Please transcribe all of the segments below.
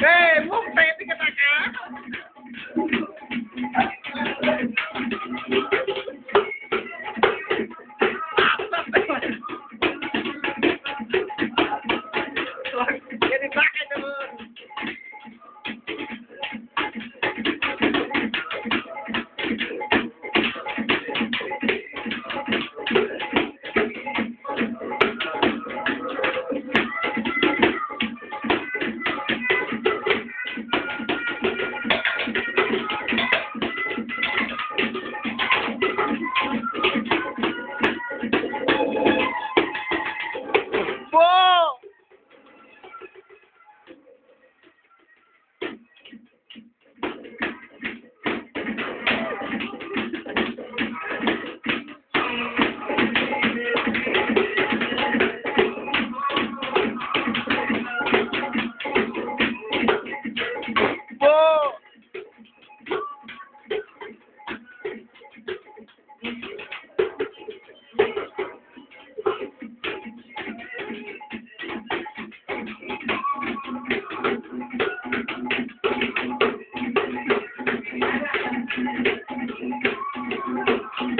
Hey, move. boy!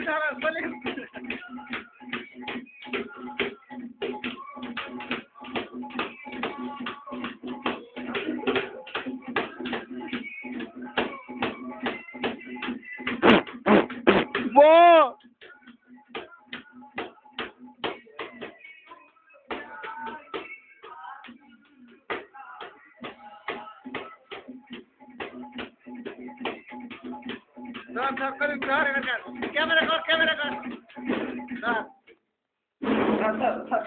esperabas? ¿Cuál es? धर, करून धर, हे कर. कैमरा कर कॅमेरा कर धर. धर, धर,